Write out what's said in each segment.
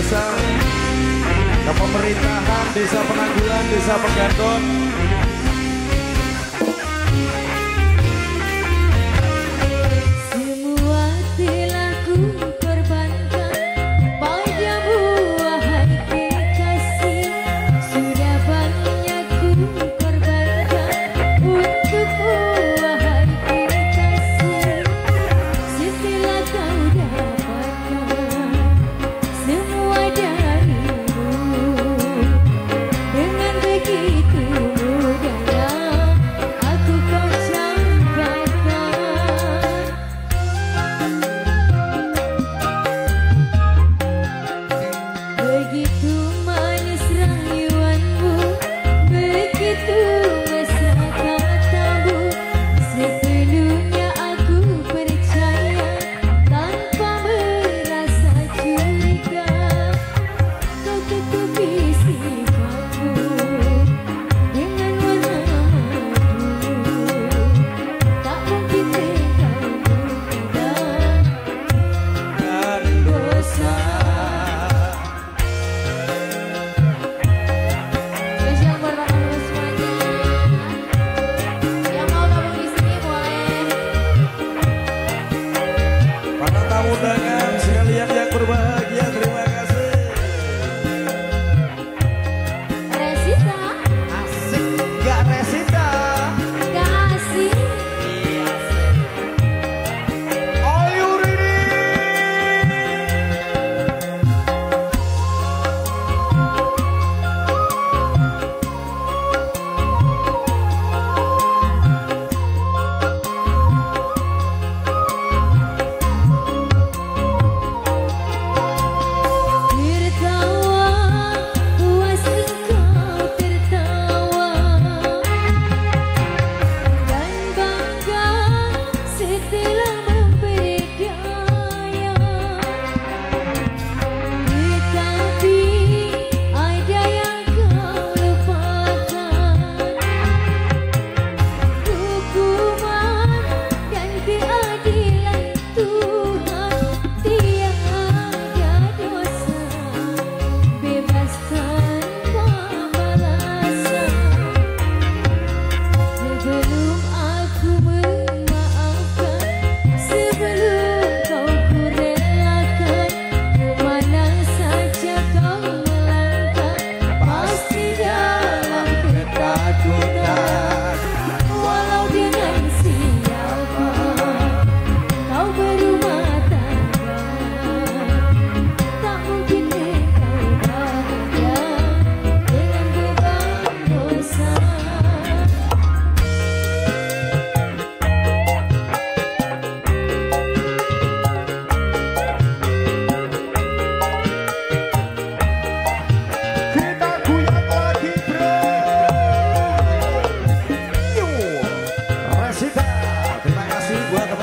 besar. Pemerintahan Desa Penanggulan, Desa Pengganton,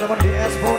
everyone dance for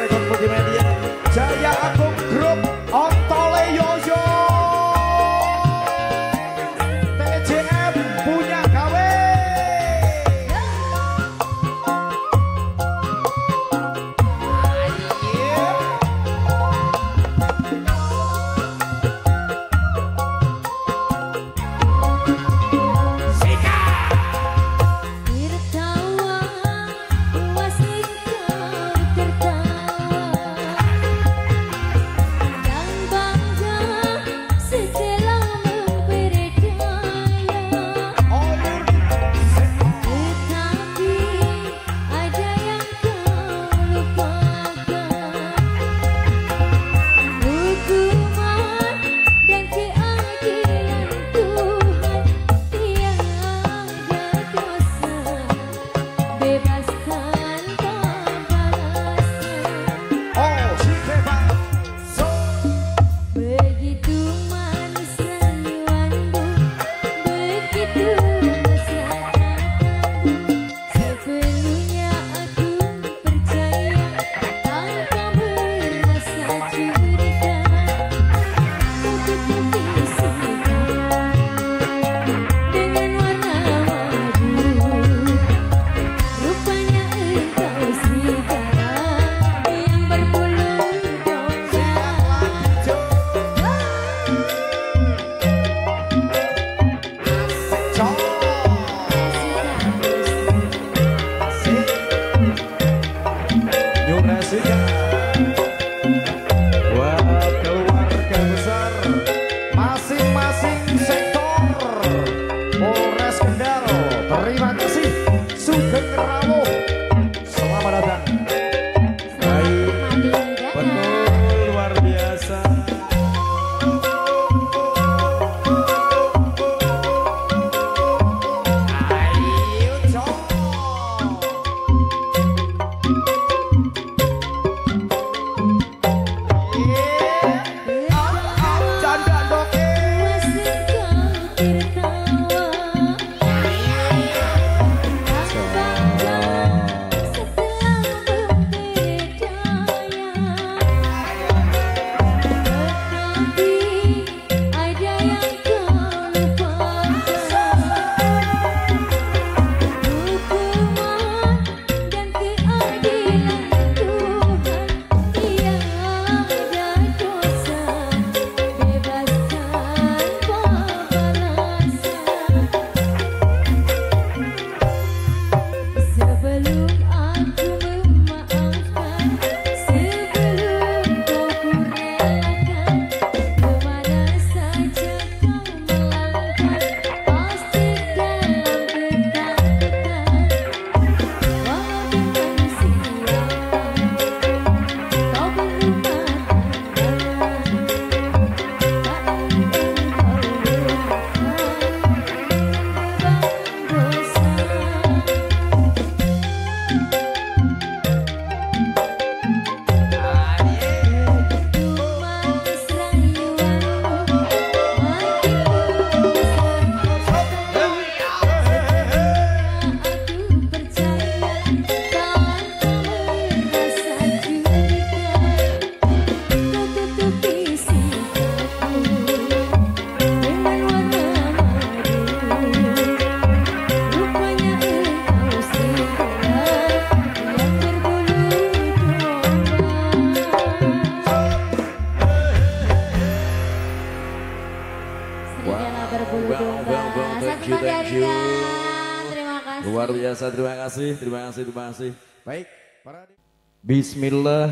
Bismillah,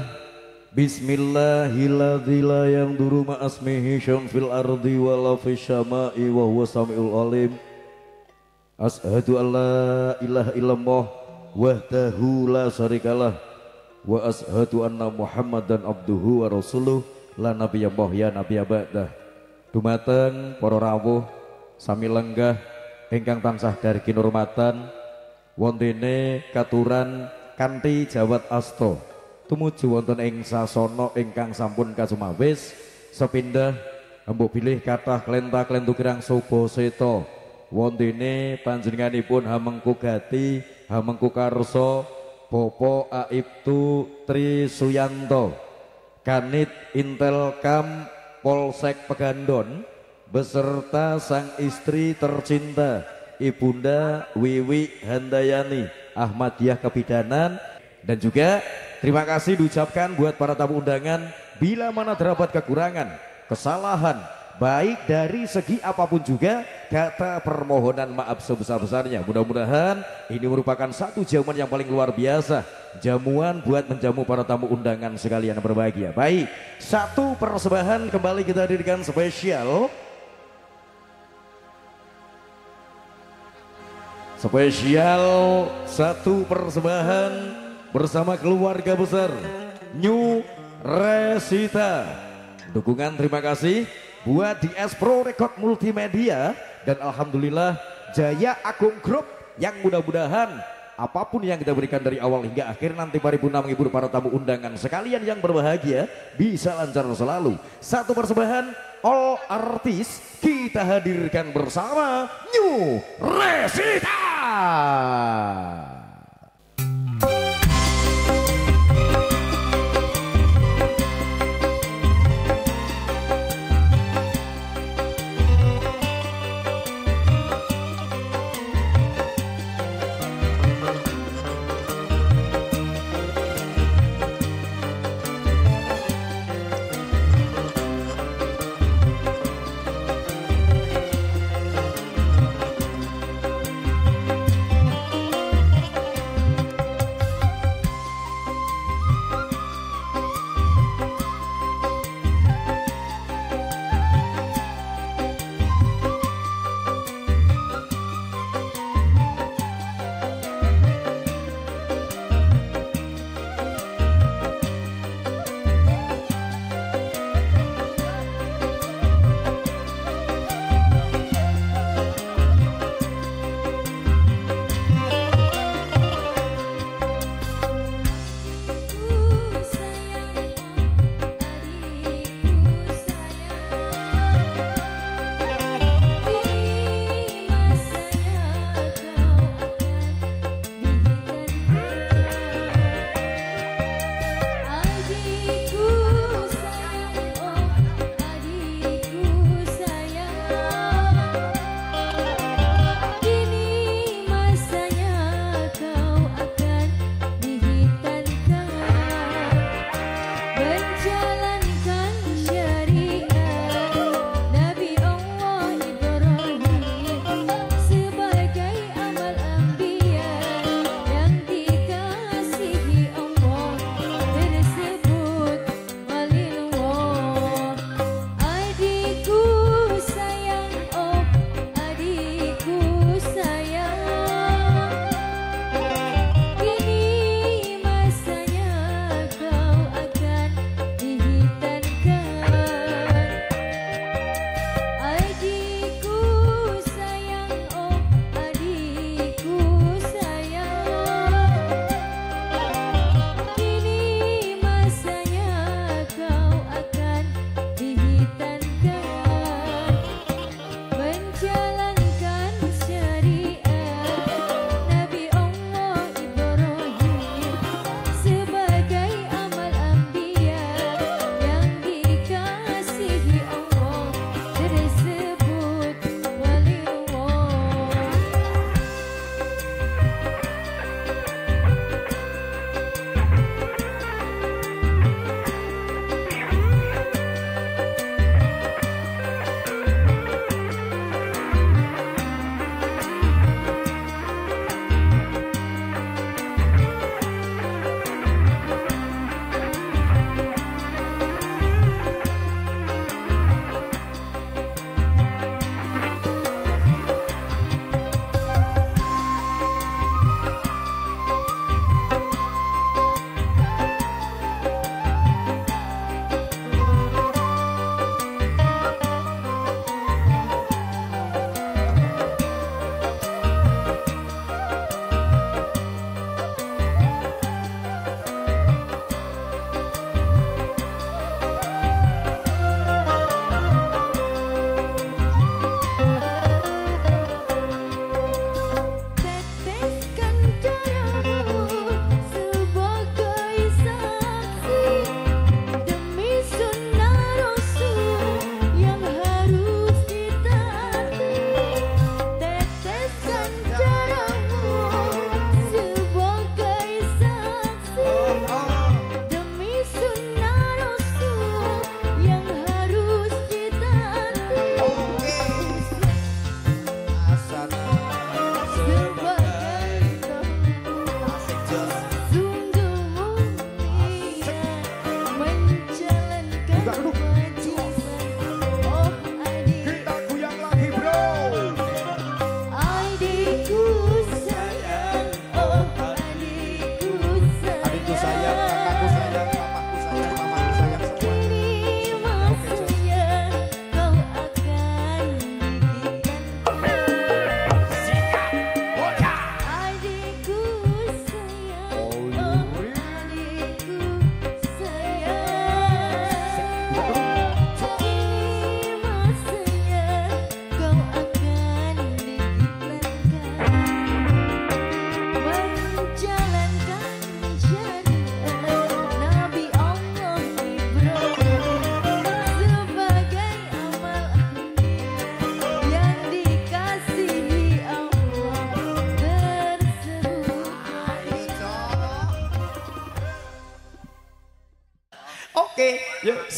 Bismillahilladzi yang duru ma'asmihi fil ardi wa la syama'i wa huwa samiul alim. Ashadu an la ilaha illallah wahdahu la syarikalah wa ashadu anna muhammadan abduhu wa rasuluh la nabiyya ya nabiya ba'dah. Dumateng para rawuh sami lenggah ingkang tansah dari kinurmatan wontene katuran kanthi jawat asto tumuju wonten ing sasana ingkang sampun kasumawis sepindah mbok bilih kathah klenta-klentu kirang sobo seto wontene panjenenganipun hamengku gati hamengku karso Popo Aibtu Tri Suyanto Kanit Intelkam Polsek Pegandon beserta sang istri tercinta Ibunda Wiwi Handayani Ahmadiyah Kebidanan. Dan juga terima kasih diucapkan buat para tamu undangan bila mana terdapat kekurangan, kesalahan baik dari segi apa pun juga kata permohonan maaf sebesar-besarnya. Mudah-mudahan ini merupakan satu jamuan yang paling luar biasa jamuan buat menjamu para tamu undangan sekalian berbahagia. Baik satu persembahan kembali kita hadirkan spesial Spesial satu persembahan bersama keluarga besar New Resita. Dukungan terima kasih buat di Pro Record Multimedia. Dan Alhamdulillah Jaya Agung Group yang mudah-mudahan apa pun yang kita berikan dari awal hingga akhir nanti paripurna menghibur para tamu undangan sekalian yang berbahagia bisa lancar selalu. Satu persembahan all artis kita hadirkan bersama New Resita lá!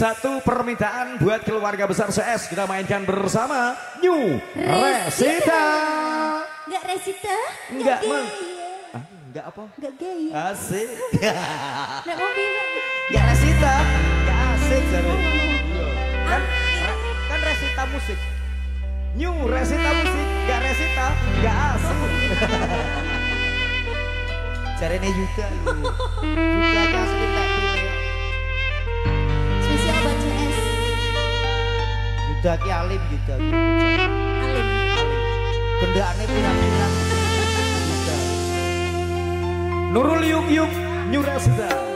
Satu permintaan buat keluarga besar CS kita mainkan bersama New Resita. Enggak Resita? Enggak, Mang. Ah, enggak apa? Enggak gay. Asik. Enggak mau bilang. Enggak Resita. Enggak asik jadi. Kan kan Resita musik. New Resita musik, enggak Resita, enggak asik. Caranya Yuda lu. Yuda kan asli Yuda ki alim Yuda ki. Alim. Kendakane pirang-pirang. Nurul Yung Yung, New Resita.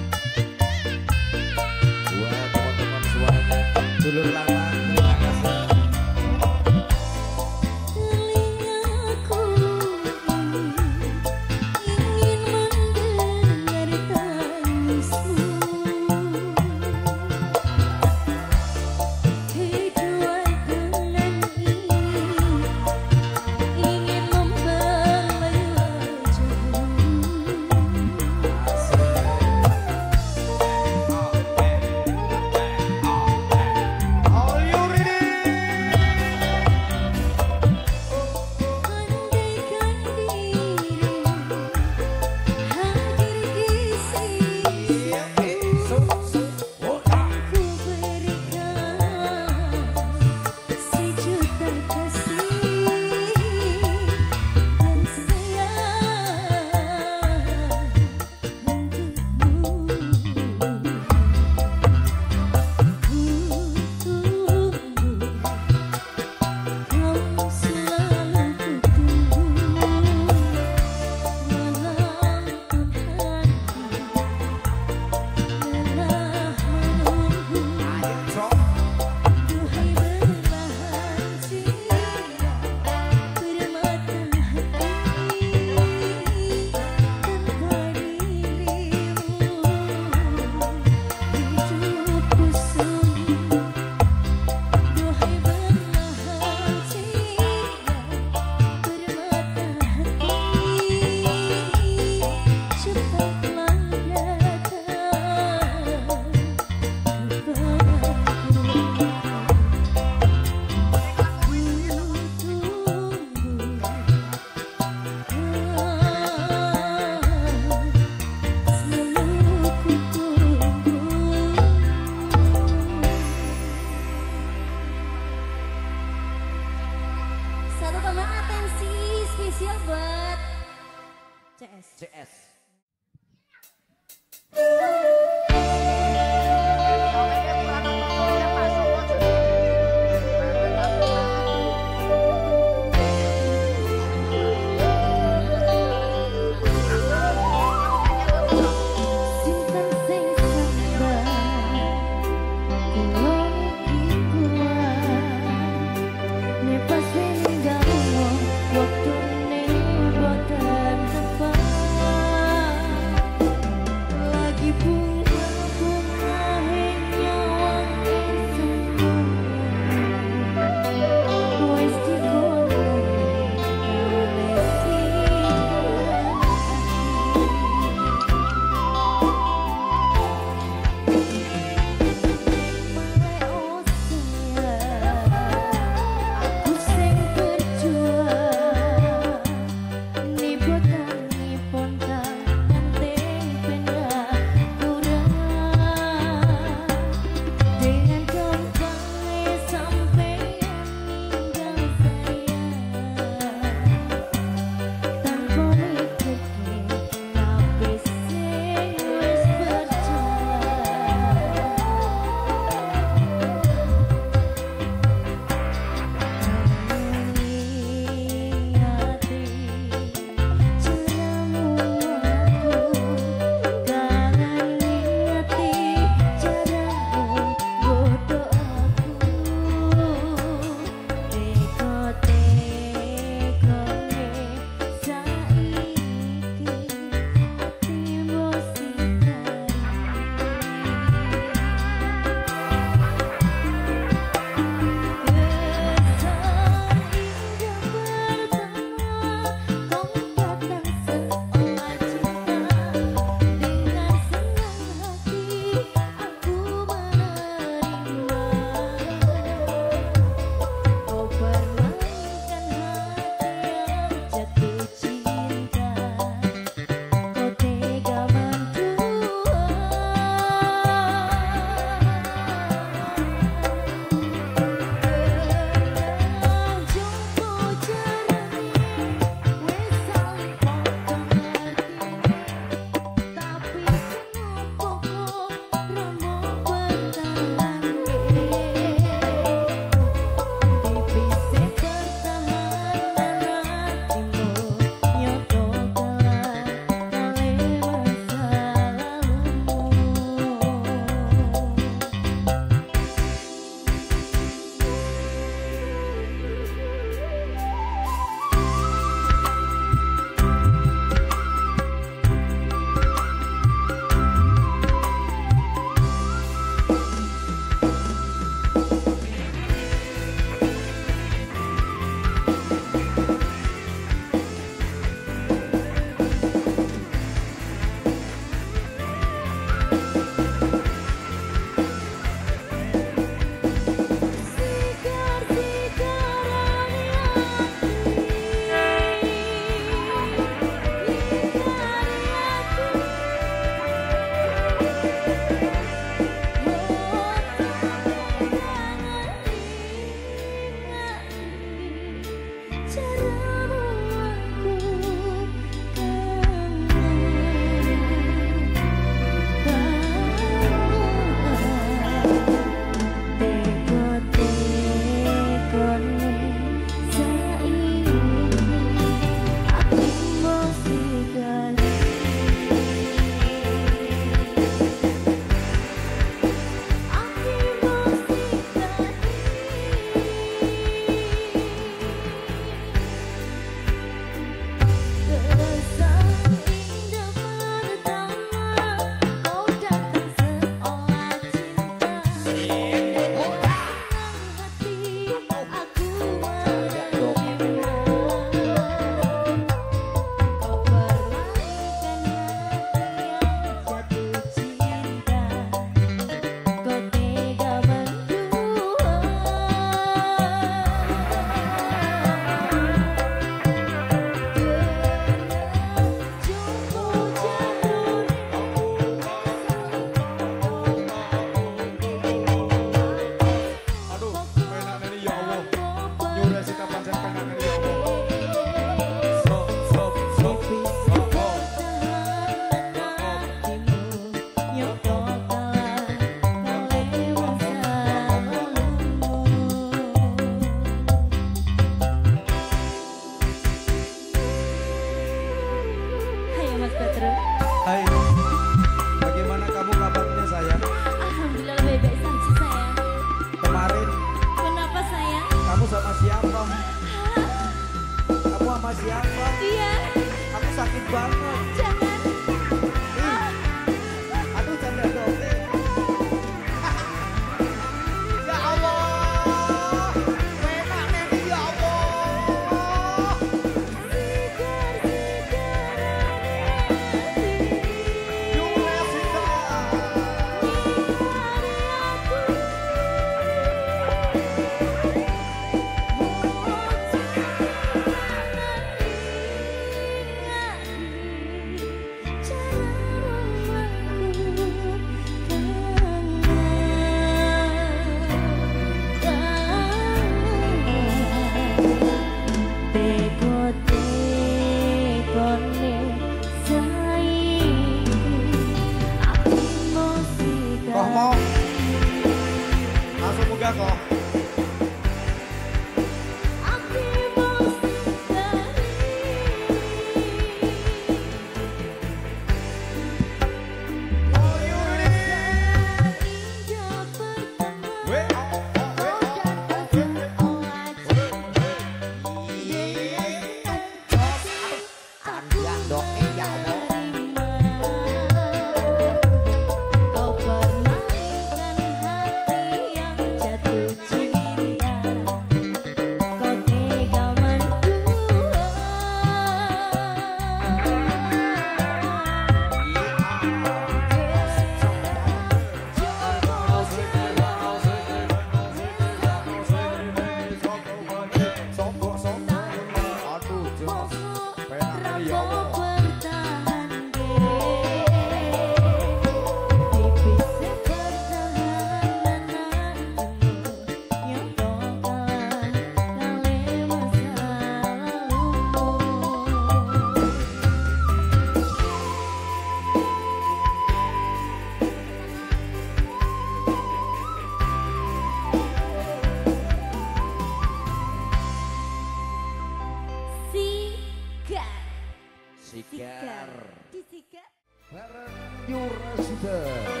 e o